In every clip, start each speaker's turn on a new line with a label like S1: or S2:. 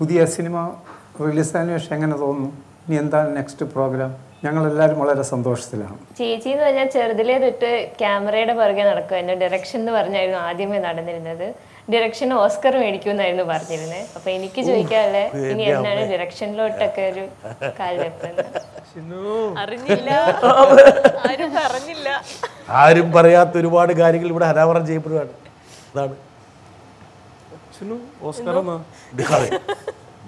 S1: പുതിയ സിനിമ റിലീസായതിനു ശേഷം എങ്ങനെ തോന്നുന്നു? ഇനി എന്താണ് നെക്സ്റ്റ് പ്രോഗ്രാം? ഞങ്ങളെല്ലാവരും വളരെ സന്തോഷത്തിലാണ്.
S2: ചേച്ചി എന്ന് പറഞ്ഞാൽ ചെറുതിലേ തൊട്ട് ക്യാമറയുടെ പുറകെ നടക്കുമായിരുന്നു ഡയറക്ഷൻ എന്ന് പറഞ്ഞായിരുന്നു ആദ്യമേ നടന്നിരുന്നത്. ഡയറക്ഷൻ ഓസ്കർ മേടിക്കുമെന്നായിരുന്നു പറഞ്ഞിരുന്നത്. അപ്പൊ എനിക്ക് ചോദിക്കാല്ലേ ഇനി എന്നാണ് ഡയറക്ഷനിലോട്ടൊക്കെ ഒരു കാൽവെപ്പെന്ന്
S3: അറിഞ്ഞില്ല. ആരും പറഞ്ഞില്ല.
S4: ആരും പറയാത്ത ഒരുപാട് കാര്യങ്ങൾ ഇവിടെ അനാവരണം ചെയ്യപ്പെടുകയാണ് അതാണ്.
S5: ഓസ്കർ എന്നാ?
S4: അതെ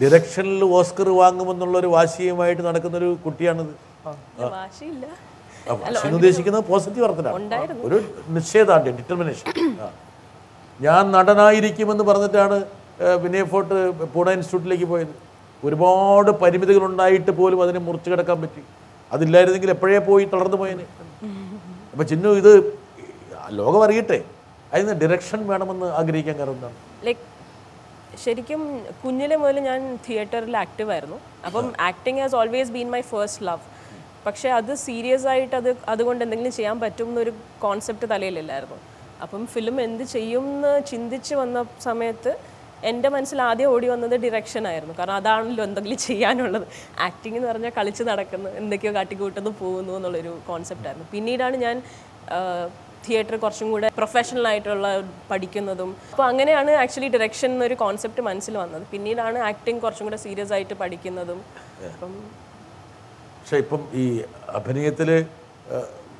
S4: ഡിറക്ഷനിൽ ഓസ്കർ വാങ്ങുമെന്നുള്ള ഒരു വാശിയുമായിട്ട് നടക്കുന്ന ഒരു കുട്ടിയാണിത് ഉദ്ദേശിക്കുന്നത് പോസിറ്റീവ് അർത്ഥത്തിലാണ് ഒരു നിശ്ചയദാർഢ്യം ഡിറ്റർമിനേഷൻ ഞാൻ നടനായിരിക്കുമെന്ന് പറഞ്ഞിട്ടാണ് വിനയ ഫോർട്ട് പൂണ ഇൻസ്റ്റിറ്റ്യൂട്ടിലേക്ക് പോയത്. ഒരുപാട് പരിമിതികൾ ഉണ്ടായിട്ട് പോലും അതിനെ മുറിച്ചു കിടക്കാൻ പറ്റി. അതില്ലായിരുന്നെങ്കിൽ എപ്പോഴേ പോയി തളർന്നു പോയേനെ. അപ്പൊ ചിന്നു ഇത് ലോകം അറിയട്ടെ. അതിന് ഡിറക്ഷൻ വേണമെന്ന് ആഗ്രഹിക്കാൻ കാരണം എന്താണ്?
S3: ശരിക്കും കുഞ്ഞിലെ മുതൽ ഞാൻ തിയേറ്ററിൽ ആക്റ്റീവ് ആയിരുന്നു. അപ്പം acting has always been my first love പക്ഷേ അത് സീരിയസ് ആയിട്ട് അത് അതുകൊണ്ട് എന്തെങ്കിലും ചെയ്യാൻ പറ്റും എന്നൊരു കോൺസെപ്റ്റ് തലയിലില്ലായിരുന്നു. അപ്പം ഫിലിം എന്ത് ചെയ്യും എന്ന് ചിന്തിച്ച് വന്ന സമയത്ത് എന്റെ മനസ്സിൽ ആദ്യം ഓടി വന്നത് ഡിറക്ഷൻ ആയിരുന്നു. കാരണം അതാണല്ലോ എന്തെങ്കിലും ചെയ്യാനുള്ളത്. ആക്ടിങ് എന്ന് പറഞ്ഞാൽ കളിച്ച് നടക്കുന്നു എന്തൊക്കെയോ കാട്ടിക്കൂട്ടുന്നു പോകുന്നു എന്നുള്ളൊരു കോൺസെപ്റ്റായിരുന്നു പിന്നീടാണ് ഞാൻ തിയേറ്റർ കുറച്ചും കൂടെ പ്രൊഫഷണൽ ആയിട്ടുള്ള പഠിക്കുന്നതും. അപ്പോൾ അങ്ങനെയാണ് ആക്ച്വലി ഡിറക്ഷൻ എന്നൊരു കോൺസെപ്റ്റ് മനസ്സിൽ വന്നത്. പിന്നീടാണ് ആക്ടിങ് കുറച്ചും കൂടെ സീരിയസ് ആയിട്ട് പഠിക്കുന്നതും. അപ്പം
S4: പക്ഷെ ഇപ്പം ഈ അഭിനയത്തിൽ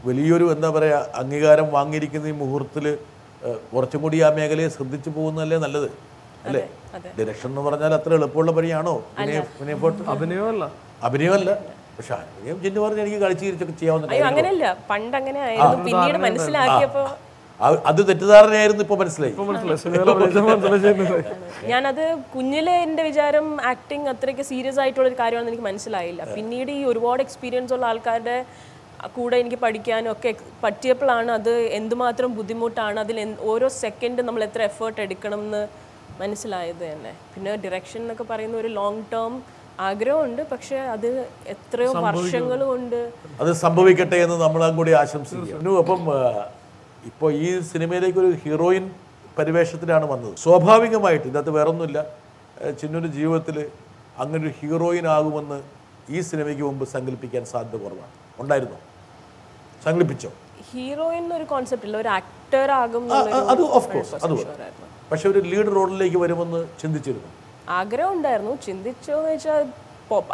S4: വലിയൊരു എന്താ പറയുക അംഗീകാരം വാങ്ങിയിരിക്കുന്ന ഈ മുഹൂർത്തത്തിൽ കുറച്ചും കൂടി ആ മേഖലയെ ശ്രദ്ധിച്ചു പോകുന്നതല്ലേ നല്ലത്? അല്ലേ? ഡിറക്ഷൻ എന്ന് പറഞ്ഞാൽ അത്ര എളുപ്പമുള്ള പണിയാണോ?
S5: അഭിനയമല്ല.
S4: അഭിനയമല്ല. പക്ഷെ എനിക്ക് കളിച്ച് ചിരിച്ചൊക്കെ ചെയ്യാവുന്ന
S3: അങ്ങനെയല്ല. പണ്ട് അങ്ങനെ ആയിരുന്നു. പിന്നീട് മനസ്സിലാക്കിയപ്പോൾ
S4: അത് തെറ്റിദ്ധാരണയായിരുന്നു ഇപ്പൊ മനസ്സിലായി.
S3: ഞാനത് കുഞ്ഞിലെ എന്റെ വിചാരം ആക്ടിങ് അത്രയ്ക്ക് സീരിയസ് ആയിട്ടുള്ള ഒരു കാര്യമാണെന്ന് എനിക്ക് മനസ്സിലായില്ല. പിന്നീട് ഈ ഒരുപാട് എക്സ്പീരിയൻസ് ഉള്ള ആൾക്കാരുടെ കൂടെ എനിക്ക് പഠിക്കാനും ഒക്കെ പറ്റിയപ്പോഴാണ് അത് എന്തുമാത്രം ബുദ്ധിമുട്ടാണ് അതിൽ ഓരോ സെക്കൻഡ് നമ്മൾ എത്ര എഫേർട്ട് എടുക്കണം എന്ന് മനസ്സിലായത് തന്നെ. പിന്നെ ഡിറക്ഷൻ എന്നൊക്കെ പറയുന്ന ഒരു ലോങ് ടേം ആഗ്രഹമുണ്ട് പക്ഷെ അത് എത്രയോ വർഷങ്ങൾ കൊണ്ട്
S4: അത് സംഭവിക്കട്ടെ എന്ന് നമ്മളും കൂടി ആശംസിക്കുന്നു. അപ്പം ഇപ്പോൾ ഈ സിനിമയിലേക്ക് ഒരു ഹീറോയിൻ പരിവേഷത്തിലാണ് വന്നത്. സ്വാഭാവികമായിട്ട് ഇതിനകത്ത് വേറൊന്നുമില്ല. ചിന്നുവിന്റെ ജീവിതത്തിൽ അങ്ങനെ ഒരു ഹീറോയിൻ ആകുമെന്ന് ഈ സിനിമയ്ക്ക് മുമ്പ് സങ്കല്പിക്കാൻ സാധ്യത കുറവാണ്. ഉണ്ടായിരുന്നു? സങ്കല്പിച്ചോ?
S3: ഹീറോയിൻ ഒരു കോൺസെപ്റ്റ് ഇല്ല. ഒരു ആക്ടർ ആകും
S4: അത് ഓഫ് കോഴ്സ് അത് പക്ഷെ ഒരു ലീഡ് റോളിലേക്ക് വരുമെന്ന് ചിന്തിച്ചിരുന്നു.
S3: ആഗ്രഹം ഉണ്ടായിരുന്നു ചിന്തിച്ചോ എന്ന് വെച്ചാൽ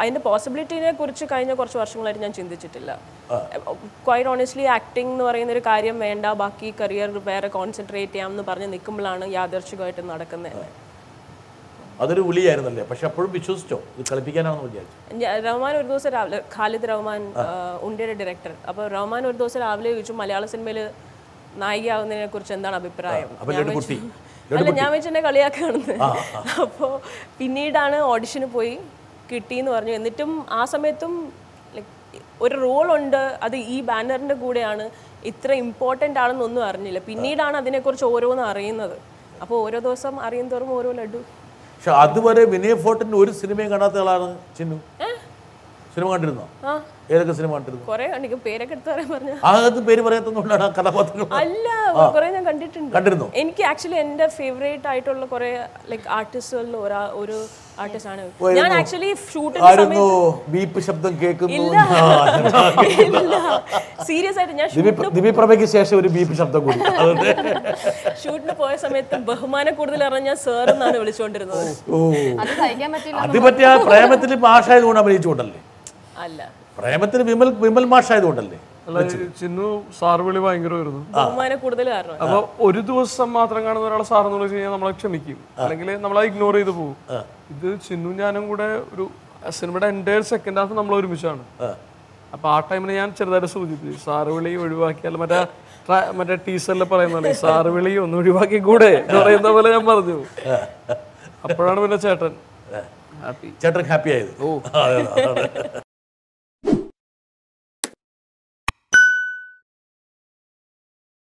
S3: അതിന്റെ പോസിബിലിറ്റിനെ കുറിച്ച് കഴിഞ്ഞ കുറച്ച് വർഷങ്ങളായിട്ട് ഞാൻ ചിന്തിച്ചിട്ടില്ല. ക്വൈറ്റ് ഓണസ്റ്റ്ലി ആക്ടിംഗ് എന്ന് പറയുന്ന ഒരു കാര്യം വേണ്ട. ബാക്കി കരിയർ വേറെ കോൺസെൻട്രേറ്റ് ചെയ്യാം എന്ന് പറഞ്ഞ് നിൽക്കുമ്പോഴാണ് യാദർശികമായിട്ട് നടക്കുന്നത്.
S4: അതൊരു വിളിയായിരുന്നല്ലേ? പക്ഷെ അപ്പോഴും വിശ്വസിച്ചോ? ഇത് കളിപ്പിക്കാനാണെന്ന് വിചാരിച്ചു.
S3: റഹ്മാൻ ഒരു ദിവസം രാവിലെ ഖാലിദ് റഹ്മാൻ ഉണ്ടിയുടെ ഡയറക്ടർ അപ്പോൾ റഹ്മാൻ ഒരു ദിവസം രാവിലെ ചോദിച്ചു മലയാള സിനിമയിൽ നായികയാവുന്നതിനെ കുറിച്ച് എന്താണ് അഭിപ്രായം? അല്ല ഞാൻ വെച്ച് എന്നെ കളിയാക്കുകയാണെന്ന് അപ്പോൾ പിന്നീടാണ് ഓഡിഷന് പോയി കിട്ടിയെന്ന് പറഞ്ഞു. എന്നിട്ടും ആ സമയത്തും ഒരു റോൾ ഉണ്ട്. അത് ഈ ബാനറിന്റെ കൂടെയാണ്. ഇത്ര ഇമ്പോർട്ടന്റ് ആണെന്നൊന്നും അറിഞ്ഞില്ല. പിന്നീടാണ് അതിനെക്കുറിച്ച് ഓരോന്ന് അറിയുന്നത്. അപ്പോൾ ഓരോ ദിവസം അറിയും തോറും ഓരോ ലഡു.
S4: പക്ഷെ അതുവരെ വിനയ ഫോട്ടിന്റെ ഒരു സിനിമയും കാണാത്ത ആളാണ് ചിന്നു. സിനിമ കണ്ടിരുന്നോ? ഏതൊക്കെ സിനിമ കണ്ടിരുന്നു?
S3: കുറെ കണ്ടിക്ക് പേരൊക്കെ എടുത്ത് പറയാൻ പറഞ്ഞ.
S4: അത് പേര് പറയാത്തതുകൊണ്ടാണ് കഥാപാത്രങ്ങൾ
S3: അല്ല കുറെ ഞാൻ കണ്ടിട്ടുണ്ട്.
S4: കണ്ടിരുന്നോ?
S3: എനിക്ക് ആക്ച്വലി എന്റെ ഫേവറേറ്റ് ആയിട്ടുള്ള കുറെ ലൈക്ക് ആർട്ടിസ്റ്റുകളിൽ ഒരാ ഒരു ആർട്ടിസ്റ്റ് ആണ്. ഞാൻ ആക്ച്വലി
S4: ബീപ്പ് ശബ്ദം കേൾക്കുന്നു.
S3: സീരിയസ് ആയിട്ട് ഞാൻ
S4: ശേഷം ഒരു ബീപ്പ് ശബ്ദം കൂടി.
S3: ഷൂട്ടിന് പോയ സമയത്ത് ബഹുമാനം കൂടുതൽ അറിഞ്ഞ ഞാൻ സാർ എന്നാണ് വിളിച്ചുകൊണ്ടിരുന്നത്.
S6: അത്
S4: പറ്റിയ ആ പ്രേമത്തിൽ മാഷായതുകൊണ്ട് അഭിനയിച്ചുകൊണ്ടല്ലേ?
S3: അല്ല.
S4: പ്രേമത്തിന് വിമൽ വിമൽ മാഷായതുകൊണ്ടല്ലേ?
S5: അല്ല ചിന്നു സാർ വിളി ഭയങ്കരമായിരുന്നു.
S3: ബഹുമാനം കൂടുതൽ കാരണം
S5: അപ്പൊ ഒരു ദിവസം മാത്രം കാണുന്ന ഒരാളെ സാർ എന്ന് വിളിച്ചു കഴിഞ്ഞാൽ നമ്മളെ ക്ഷമിക്കും. അല്ലെങ്കിൽ നമ്മളെ ഇഗ്നോർ ചെയ്ത് പോകും. ഇത് ചിന്നു ഞാനും കൂടെ ഒരു സിനിമയുടെ എന്റെ സെക്കൻഡ് ഹാഫ് നമ്മൾ ഒരുമിച്ചാണ്. അപ്പൊ ആ ടൈമിൽ ഞാൻ ചെറുതായിട്ട് സൂചിപ്പിച്ചു. സാർ വിളി ഒഴിവാക്കിയാൽ മറ്റേ മറ്റേ ടീച്ചറിൽ പറയുന്നതാണ് സാർ വിളി ഒന്ന് ഒഴിവാക്കി കൂടെ എന്ന് പറയുന്ന പോലെ ഞാൻ പറഞ്ഞു. അപ്പോഴാണ് പിന്നെ ചേട്ടൻ ഹാപ്പി
S4: ചേട്ടൻ ഹാപ്പി ആയത്. ഓ.